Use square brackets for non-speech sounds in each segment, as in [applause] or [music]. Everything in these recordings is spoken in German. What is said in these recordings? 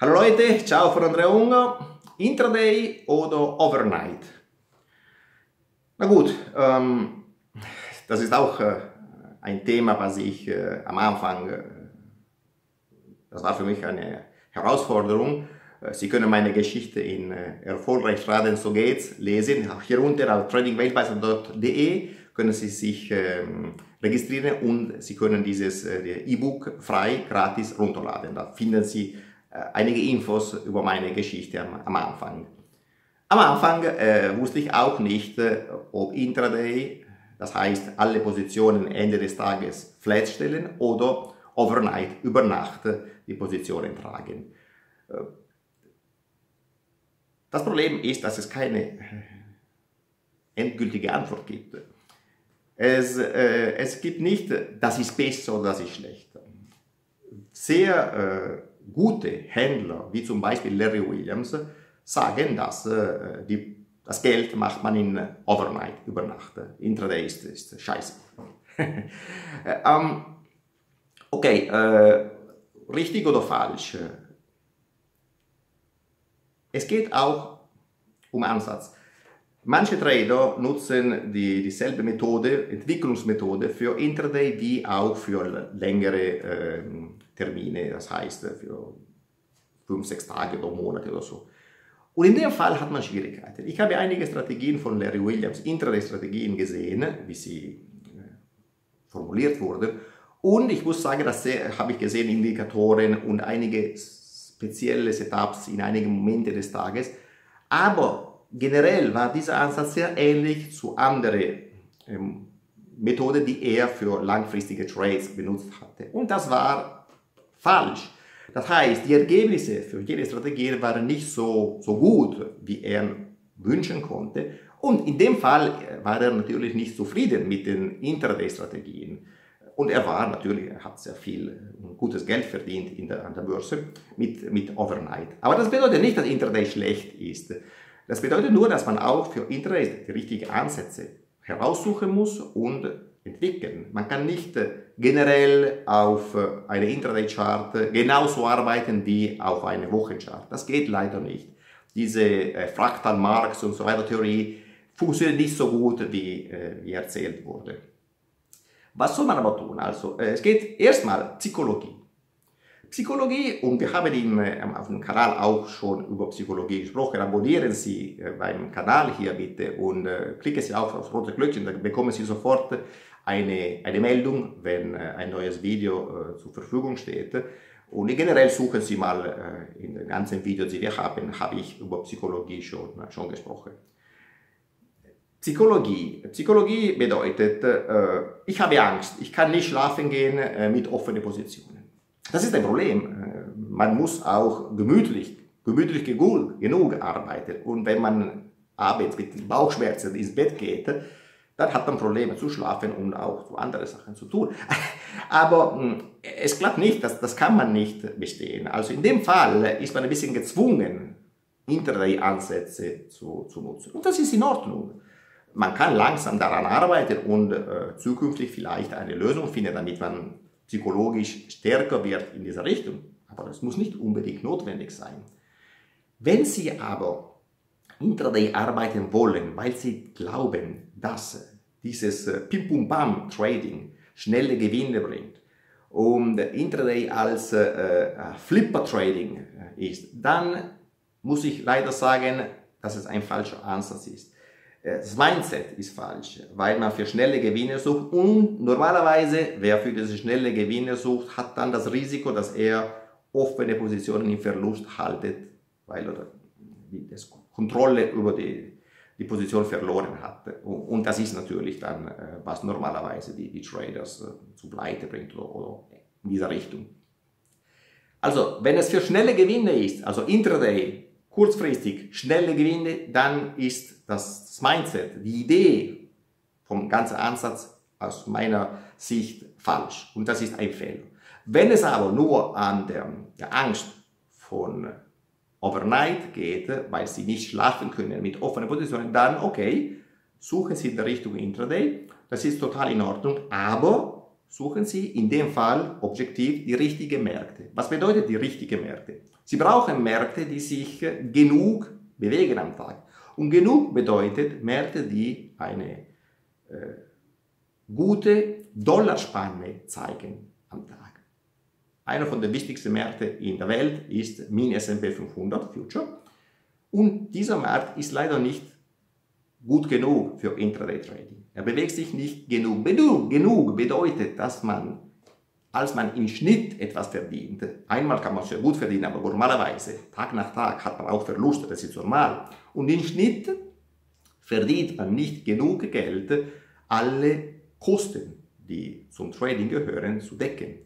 Hallo Leute, ciao von Andrea Unger. Intraday oder Overnight? Na gut, ähm, das ist auch äh, ein Thema, was ich äh, am Anfang, äh, das war für mich eine Herausforderung. Äh, Sie können meine Geschichte in äh, Erfolgreich Raden, so geht's lesen. Auch hier unten auf tradingweltmeister.de können Sie sich ähm, registrieren und Sie können dieses äh, E-Book frei, gratis runterladen. Da finden Sie einige Infos über meine Geschichte am, am Anfang. Am Anfang äh, wusste ich auch nicht, äh, ob Intraday, das heißt alle Positionen Ende des Tages flat stellen oder overnight, über Nacht die Positionen tragen. Äh, das Problem ist, dass es keine endgültige Antwort gibt. Es, äh, es gibt nicht, das ist besser oder das ist schlechter. Sehr äh, gute Händler, wie zum Beispiel Larry Williams, sagen, dass äh, die, das Geld macht man in Overnight, über Nacht. Intraday ist, ist scheiße. [laughs] ähm, okay, äh, richtig oder falsch? Es geht auch um Ansatz. Manche Trader nutzen die, dieselbe Methode, Entwicklungsmethode für Intraday wie auch für längere äh, Termine, das heißt für 5, 6 Tage oder Monate oder so. Und in dem Fall hat man Schwierigkeiten. Ich habe einige Strategien von Larry Williams, Intraday-Strategien gesehen, wie sie äh, formuliert wurden. Und ich muss sagen, das habe ich gesehen, Indikatoren und einige spezielle Setups in einigen Momenten des Tages. Aber generell war dieser Ansatz sehr ähnlich zu anderen ähm, Methoden, die er für langfristige Trades benutzt hatte. Und das war falsch. Das heißt, die Ergebnisse für jede Strategie waren nicht so, so gut, wie er wünschen konnte. Und in dem Fall war er natürlich nicht zufrieden mit den Intraday-Strategien. Und er war natürlich, er hat sehr viel gutes Geld verdient in der, an der Börse mit, mit Overnight. Aber das bedeutet nicht, dass Intraday schlecht ist. Das bedeutet nur, dass man auch für Intraday die richtigen Ansätze heraussuchen muss und entwickeln. Man kann nicht äh, generell auf äh, eine Intraday-Chart genauso arbeiten wie auf eine Wochenchart. Das geht leider nicht. Diese äh, Fractal Marx und so weiter Theorie funktioniert nicht so gut, wie, wie erzählt wurde. Was soll man aber tun? Also, es geht erstmal Psychologie. Psychologie, und wir haben im, auf dem Kanal auch schon über Psychologie gesprochen. Abonnieren Sie beim Kanal hier bitte und klicken Sie auf das rote Glöckchen, dann bekommen Sie sofort eine, eine Meldung, wenn äh, ein neues Video äh, zur Verfügung steht. Und generell suchen Sie mal äh, in den ganzen Videos, die wir haben, habe ich über Psychologie schon, schon gesprochen. Psychologie. Psychologie bedeutet, ich habe Angst, ich kann nicht schlafen gehen mit offenen Positionen. Das ist ein Problem. Man muss auch gemütlich, gemütlich genug arbeiten. Und wenn man abends mit Bauchschmerzen ins Bett geht, dann hat man Probleme zu schlafen und auch zu anderen Sachen zu tun. [laughs] Aber hm, es klappt nicht, das, das kann man nicht bestehen. Also in dem Fall ist man ein bisschen gezwungen, Intraday-Ansätze zu, zu nutzen. Und das ist in Ordnung. Man kann langsam daran arbeiten und äh, zukünftig vielleicht eine Lösung finden, damit man psychologisch stärker wird in dieser Richtung. Aber das muss nicht unbedingt notwendig sein. Wenn Sie aber Intraday arbeiten wollen, weil sie glauben, dass dieses äh, Pim-Pum-Pam-Trading schnelle Gewinne bringt und Intraday als äh, äh, Flipper-Trading ist, dann muss ich leider sagen, dass es ein falscher Ansatz ist. Das Mindset ist falsch, weil man für schnelle Gewinne sucht und normalerweise, wer für diese schnelle Gewinne sucht, hat dann das Risiko, dass er offene Positionen im Verlust haltet, weil oder das Kontrolle über die, die Position verloren hat. Und das ist natürlich dann, äh, was normalerweise die, die Traders äh, zu Pleite bringt oder, oder in dieser Richtung. Also, wenn es für schnelle Gewinne ist, also Intraday, kurzfristig schnelle Gewinne, dann ist das Mindset, die Idee vom ganzen Ansatz aus meiner Sicht falsch. Und das ist ein Fehler. Wenn es aber nur an der, der Angst von overnight geht, weil sie nicht schlafen können mit offenen Positionen, dann okay, suchen Sie in der Richtung Intraday. Das ist total in Ordnung, aber suchen Sie in dem Fall objektiv die richtigen Märkte. Was bedeutet die richtigen Märkte? Sie brauchen Märkte, die sich genug bewegen am Tag. Und genug bedeutet Märkte, die eine äh, gute Dollarspanne zeigen am Tag. Einer von den wichtigsten Märkten in der Welt ist Mini S&P 500 Future. Und dieser Markt ist leider nicht gut genug für Intraday Trading. Er bewegt sich nicht genug. Genug bedeutet, dass man, als man im Schnitt etwas verdient, einmal kann man sehr gut verdienen, aber normalerweise, Tag nach Tag, hat man auch Verluste, das ist normal. Und im Schnitt verdient man nicht genug Geld, alle Kosten, die zum Trading gehören, zu decken.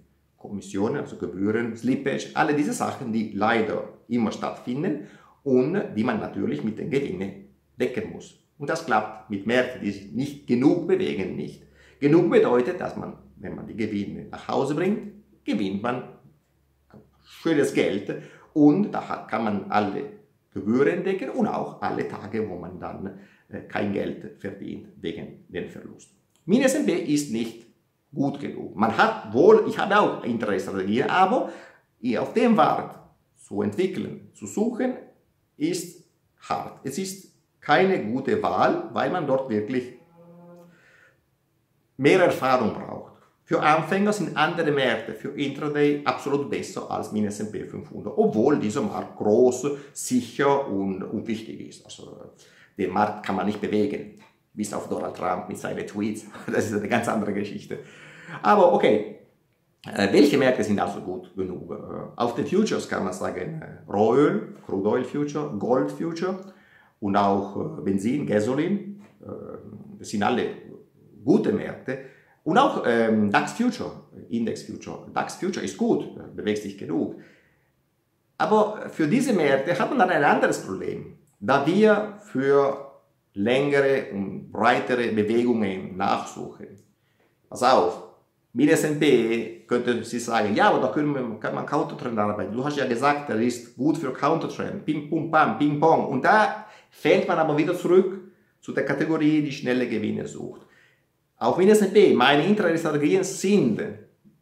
Kommissionen, also Gebühren, Slippage, alle diese Sachen, die leider immer stattfinden und die man natürlich mit den Gewinnen decken muss. Und das klappt mit Märkten, die sich nicht genug bewegen, nicht. Genug bedeutet, dass man, wenn man die Gewinne nach Hause bringt, gewinnt man schönes Geld und da kann man alle Gebühren decken und auch alle Tage, wo man dann äh, kein Geld verdient wegen den Verlust. Min SMP ist nicht gut genug. Man hat wohl, ich habe auch Interessenstrategien, aber auf dem Markt zu entwickeln, zu suchen, ist hart. Es ist keine gute Wahl, weil man dort wirklich mehr Erfahrung braucht. Für Anfänger sind andere Märkte für Intraday absolut besser als Min S&P 500, obwohl dieser Markt groß, sicher und, und wichtig ist. Also den Markt kann man nicht bewegen, bis auf Donald Trump mit seinen Tweets. [laughs] Das ist eine ganz andere Geschichte. Aber okay, äh, welche Märkte sind also gut genug? Äh, auf den Futures kann man sagen äh, Rohöl, Crude Oil Future, Gold Future und auch Benzin, Gasolin. Das sind alle gute Märkte. Und auch ähm, DAX Future, Index Future. DAX Future ist gut, bewegt sich genug. Aber für diese Märkte hat man dann ein anderes Problem, da wir für längere und breitere Bewegungen nachsuchen. Pass auf, mit S&P könnten Sie sagen, ja, aber da können wir, kann man Countertrend arbeiten. Du hast ja gesagt, der ist gut für Countertrend. Ping, pum, pam, ping, pong. Und da fällt man aber wieder zurück zu der Kategorie, die schnelle Gewinne sucht. Auch mit S&P, meine Intraday-Strategien sind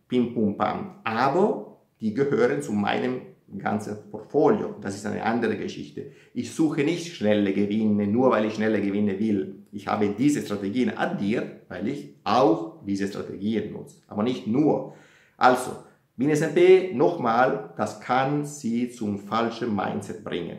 Pim Pum Pam, aber die gehören zu meinem ganzen Portfolio. Das ist eine andere Geschichte. Ich suche nicht schnelle Gewinne, nur weil ich schnelle Gewinne will. Ich habe diese Strategien addiert, weil ich auch diese Strategien nutze, aber nicht nur. Also, mit S&P, nochmal, das kann Sie zum falschen Mindset bringen.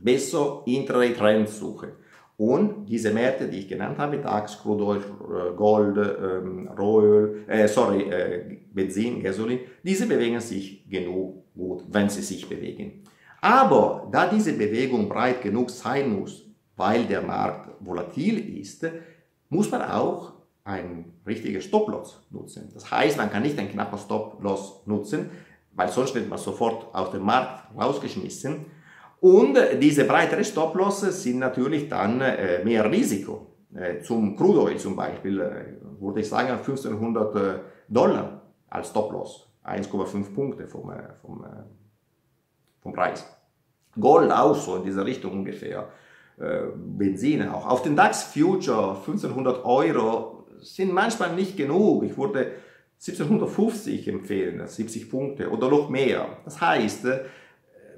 Besser Intraday-Trends suchen. Und diese Märkte, die ich genannt habe, DAX, Crude äh, Gold, ähm, Rohöl, äh, sorry, äh, Benzin, Gasolin, diese bewegen sich genug gut, wenn sie sich bewegen. Aber da diese Bewegung breit genug sein muss, weil der Markt volatil ist, muss man auch ein richtiges Stop-Loss nutzen. Das heißt, man kann nicht ein knapper Stop-Loss nutzen, weil sonst wird man sofort aus dem Markt rausgeschmissen und diese breiteren Stop-Losses sind natürlich dann äh, mehr Risiko. Äh, zum Crude Oil zum Beispiel äh, würde ich sagen 1500 äh, Dollar als Stop-Loss. 1,5 Punkte vom, äh, vom, äh, vom Preis. Gold auch so in dieser Richtung ungefähr. Benzin auch. Auf den DAX Future 1500 Euro sind manchmal nicht genug. Ich würde 1750 empfehlen, 70 Punkte oder noch mehr. Das heißt,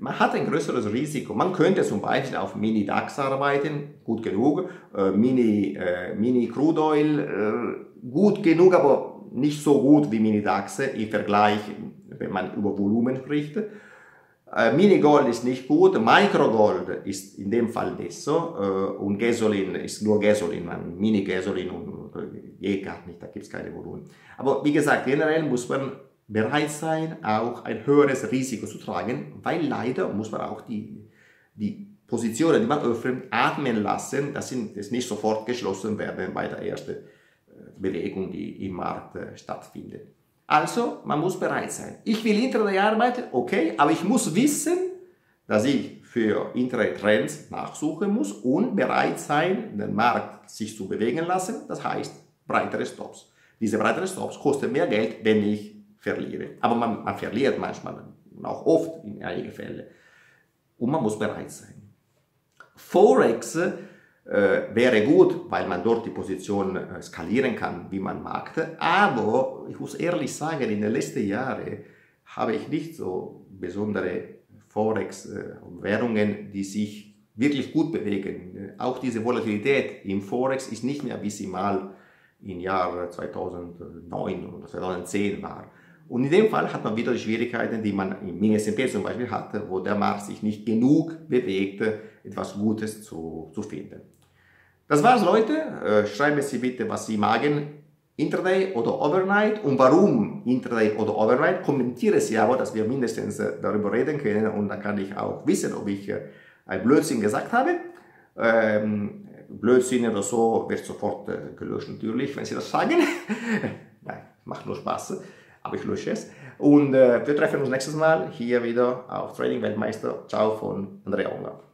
man hat ein größeres Risiko. Man könnte zum Beispiel auf Mini-DAX arbeiten, gut genug, äh, Mini, äh, Mini Oil, äh, gut genug, aber nicht so gut wie Mini-DAX im Vergleich, wenn man über Volumen spricht. Äh, Mini Gold ist nicht gut, Micro Gold ist in dem Fall besser äh, und Gasolin ist nur Gasolin, Mini Gasolin und äh, geht gar nicht, da gibt es keine Volumen. Aber wie gesagt, generell muss man bereit sein, auch ein höheres Risiko zu tragen, weil leider muss man auch die, die Positionen, die man öffnet, atmen lassen, dass sie nicht sofort geschlossen werden bei der ersten äh, Bewegung, die im Markt äh, stattfindet. Also, man muss bereit sein. Ich will Intraday arbeiten, okay, aber ich muss wissen, dass ich für Intraday-Trends nachsuchen muss und bereit sein, den Markt sich zu bewegen lassen, das heißt breitere Stops. Diese breiteren Stops kosten mehr Geld, wenn ich verliere. Aber man, man verliert manchmal, auch oft in einigen Fällen. Und man muss bereit sein. Forex Äh, wäre gut, weil man dort die Position äh, skalieren kann, wie man mag. Aber ich muss ehrlich sagen, in den letzten Jahren habe ich nicht so besondere Forex-Währungen, die sich wirklich gut bewegen. Auch diese Volatilität im Forex ist nicht mehr, wie sie mal im Jahr 2009 oder 2010 war. Und in dem Fall hat man wieder die Schwierigkeiten, die man im Mini-SMP zum Beispiel hatte, wo der Markt sich nicht genug bewegte, etwas Gutes zu, zu finden. Das war's, Leute. Äh, schreiben Sie bitte, was Sie magen, Intraday oder Overnight und warum Intraday oder Overnight. Kommentiere Sie aber, dass wir mindestens äh, darüber reden können und dann kann ich auch wissen, ob ich äh, ein Blödsinn gesagt habe. Ähm, Blödsinn oder so wird sofort gelöscht natürlich, wenn Sie das sagen. [laughs] Nein, macht nur Spaß, aber ich lösche es. Und äh, wir treffen uns nächstes Mal hier wieder auf Trading Weltmeister. Ciao von Andrea Unger.